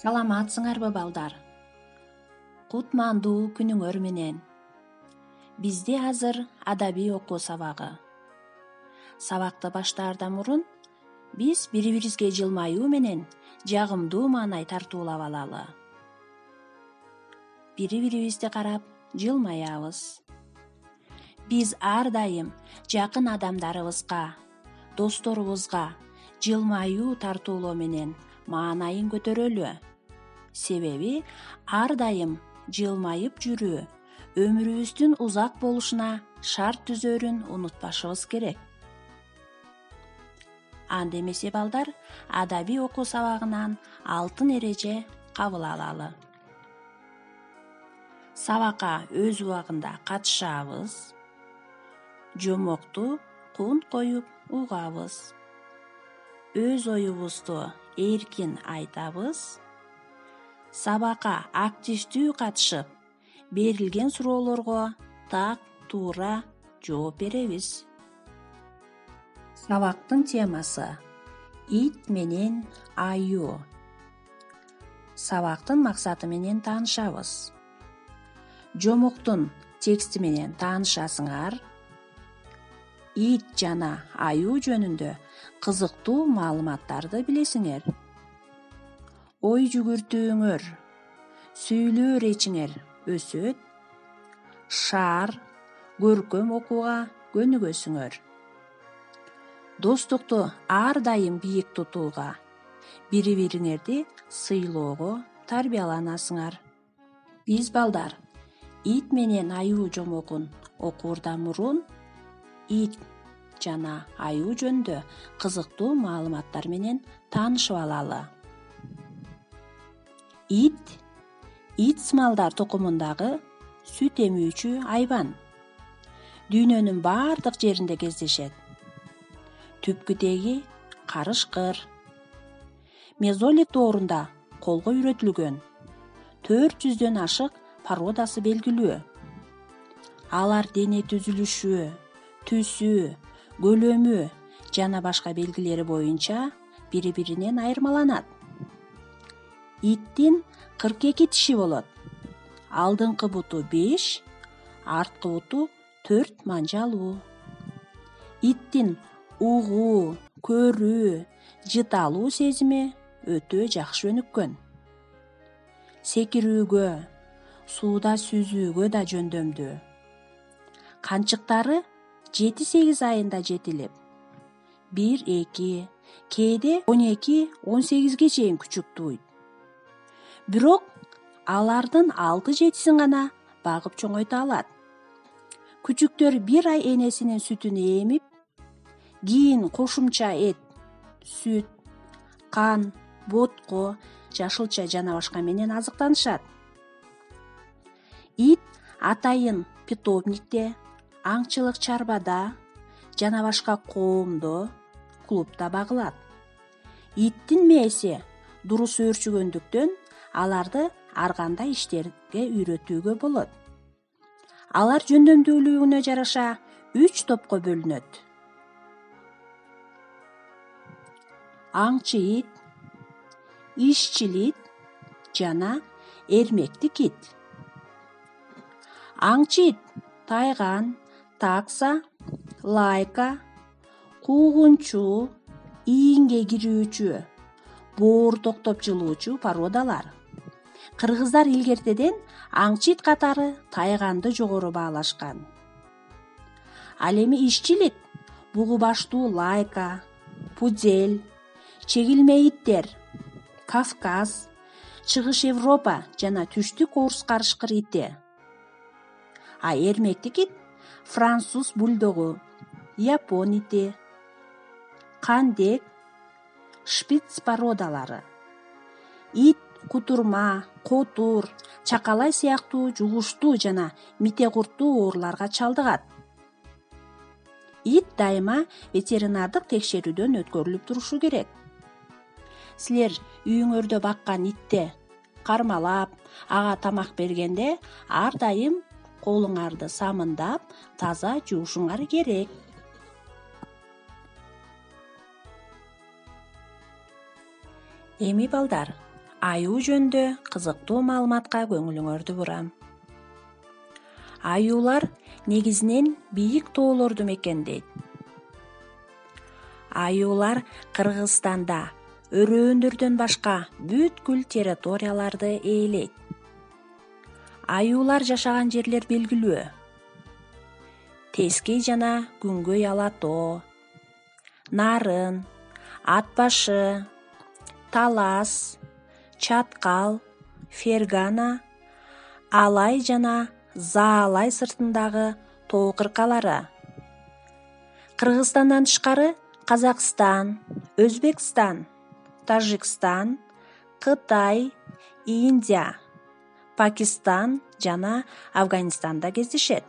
саламатсыңарбы балдар кутмандуу күнүңөр менен бизде азыр адабий окуу сабагы сабакты баштаардан мурун биз бири бирибизге жылмаюу менен жагымдуу маанай тартуулап алалы. Бири бирибизди карап жылмаябыз биз ар дайым жакын адамдарыбызга досторубузга жылмаюу тартуулоо менен маанайын көтөрөлү себеби ар дайым жылмайып жүрүү өмүрүбүздүн узак болушуна шарт түзөрүн унутпашыбыз керек. Анда эмесе балдар адабий окуу сабагынан алтын эреже кабыл алалы. Сабакка өз убагында катышабыз жомокту кунт коюп угабыз өз оюбузду эркин айтабыз. Сабакка активдүү катышып берилген суроолорго так туура жооп беребиз. Сабактын темасы ит менен аюу сабактын максаты менен таанышабыз. Жомоктун тексти менен таанышасыңар. Ит жана аюу жөнүндө кызыктуу маалыматтарды билесиңер. Ой жүгүртүүңөр сүйлөө ыречиңер өсөт шаар көркөм окууга көнүгөсүңөр. Достукту ар дайым бийик тутууга бири бириңерди сыйлоого тарбияланасыңар. Биз балдар ит менен аюу жомогун окуурдан мурун ит жана аюу жөнүндө кызыктуу маалыматтар менен таанышып алалы ит ит сымалдар тукумундагы сүт эмүүчү айбан дүйнөнүн баардык жеринде кездешет. Түпкү карышкыр. Мезолит доорунда колго үйрөтүлгөн. Төрт жүздөн ашык породасы белгилүү. Алар дене түзүлүшү түсү көлөмү жана башка белгилери боюнча бири биринен айырмаланат иттин кырк эки тиши болот. Алдыңкы буту беш арткы буту төрт манжалуу. Иттин угуу көрүү жыт алуу сезими өтө жакшы өнүккөн. Секирүүгө сууда сүзүүгө да жөндөмдүү. Канчыктары жети сегиз айында жетилип бир эки кээде он эки он сегизге чейин күчүк тууйт бирок алардын алты жетисин гана багып чоңойто алат. Күчүктөр бир ай энесинин сүтүн эмип кийин кошумча эт сүт кан ботко жашылча жана башка менен азыктанышат. Ит атайын питомникте аңчылык чарбада жана башка коомдо клубда багылат. Иттин мээси дурус өөрчүгөндүктөн аларды ар кандай иштерге үйрөтүүгө болот. Алар жөндөмдүүлүгүнө жараша үч топко бөлүнөт. Аңчы ит ишчил ит жана эрмектик ит аңчы ит тайган такса лайка куугунчу ийинге кирүүчү боор токтоп жылуучу породалар кыргыздар илгертеден аңчы ит катары тайганды жогору баалашкан. Ал эми ишчил ит бугу баштуу лайка пудель чегилме иттер кавказ чыгыш европа жана түштүк орус карышкыр ити а эрмектик ит француз бульдогу япон ити кандек шпиц породалары ит кутурма котур чакалай сыяктуу жугуштуу жана мите курттуу ооруларга чалдыгат. Ит дайыма ветеринардык текшерүүдөн өткөрүлүп турушу керек. Силер үйүңөрдө баккан итти кармалап ага тамак бергенде ар дайым колуңарды самындап таза жуушуңар керек. Эми балдар аюу жөнүндө кызыктуу маалыматка көңүлүңөрдү бурам аюулар негизинен бийик тоолорду мекендейт аюулар кыргызстанда өрөөндөрдөн башка бүткүл территорияларды ээлейт. Аюулар жашаган жерлер белгилүү. Тескей жана күнгөй ала тоо нарын ат башы талас чаткал фергана алай жана заалай сыртындагы тоо кыркалары кыргызстандан тышкары казакстан өзбекстан тажикстан кытай индия пакистан жана афганистанда кездешет.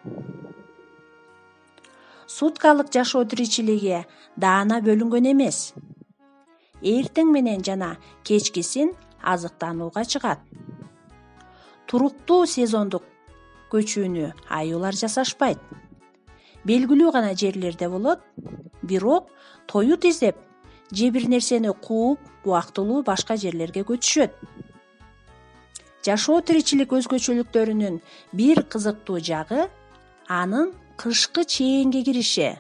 Суткалык жашоо тиричилиги даана бөлүнгөн эмес. Эртең менен жана кечкисин азыктанууга чыгат. Туруктуу сезондук көчүүнү аюулар жасашпайт. Белгилүү гана жерлерде болот бирок тоют издеп же бир нерсени кууп убактылуу башка жерлерге көчүшөт. Жашоо тиричилик өзгөчөлүктөрүнүн бир кызыктуу жагы анын кышкы чээнге кириши.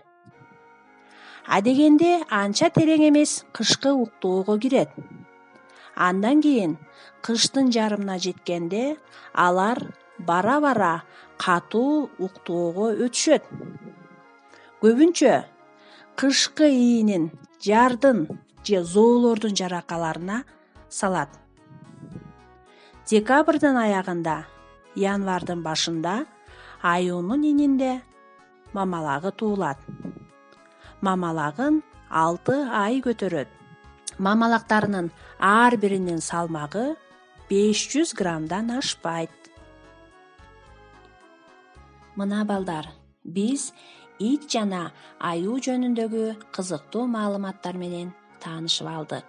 Адегенде анча терең эмес кышкы уктоого кирет андан кийин кыштын жарымына жеткенде алар бара бара катуу уктоого өтүшөт көбүнчө кышкы иинин жардын же зоолордун жаракаларына салат декабрдын аягында январдын башында аюунун ининде мамалагы туулат мамалагын алты ай көтөрөт мамалактарынын ар биринин салмагы беш жүз граммдан ашпайт. Мына балдар биз ит жана аюу жөнүндөгү кызыктуу маалыматтар менен таанышып алдык.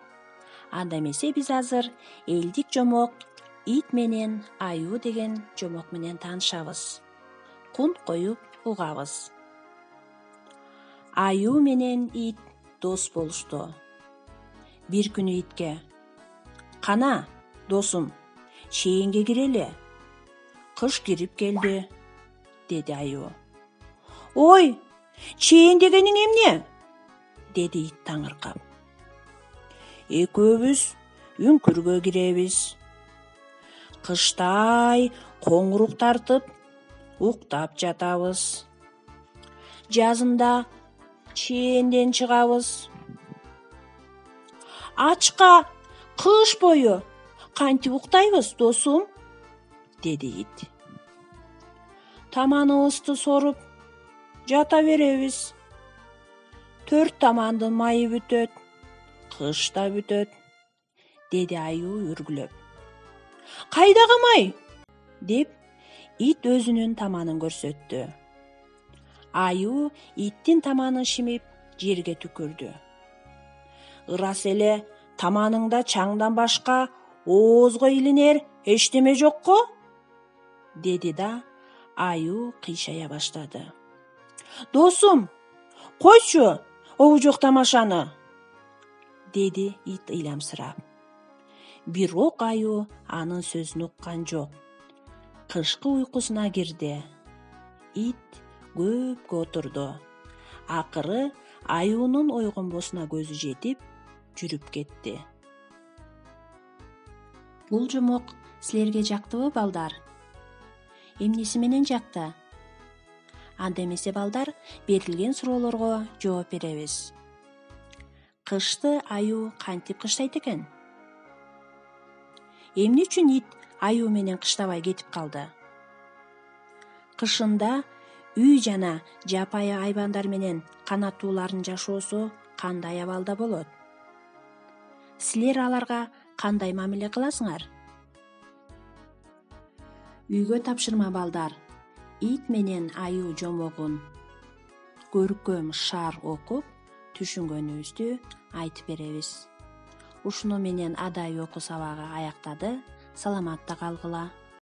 Анда эмесе биз азыр элдик жомок ит менен аюу деген жомок менен таанышабыз. Кунт коюп угабыз. Аюу менен ит дос болушту. Бир күнү итке қана досым шейінге кірелі қыш кіріп келді деді айо. ой чейін дегенің емне? деді ит таңырқап. Екеуміз үңкірге кіребіз қыштай қоңырық тартып ұқтап жатабыз жазында чейінден шығабыз ачқа кыш бою кантип уктайбыз досум деди ит. Таманыбызды соруп жата беребиз төрт тамандын майы бүтөт кыш да бүтөт деди аюу үргүлөп кайдагы май? Деп ит өзүнүн таманын көрсөттү аюу иттин таманын шимип жерге түкүрдү ырас эле таманыңда чаңдан башка оозго илинер эчтеме жокко? Деди да аюу кыйшая баштады. Досум койчу обужок тамашаны. Деди ит ыйламсырап бирок аюу анын сөзүн уккан жок. Кышкы уйкусуна кирди. Ит көпкө отурду. Акыры аюунун ойгонбосуна көзү жетип жүрүп кетти. Бул жомок силерге жактыбы балдар? Эмнеси менен жакты анда эмесе балдар берилген суроолорго жооп беребиз. Кышты аюу кантип кыштайт экен? Эмне үчүн ит аюу менен кыштабай кетип калды? Кышында үй жана жапайы айбандар менен канаттуулардын жашоосу кандай абалда болот силер аларга кандай мамиле кыласыңар үйгө тапшырма балдар. Ит менен аюу жомогун көркөм шаар окуп түшүнгөнүбүздү айтып беребиз ушуну менен адай окуу сабагы аяктады саламатта калгыла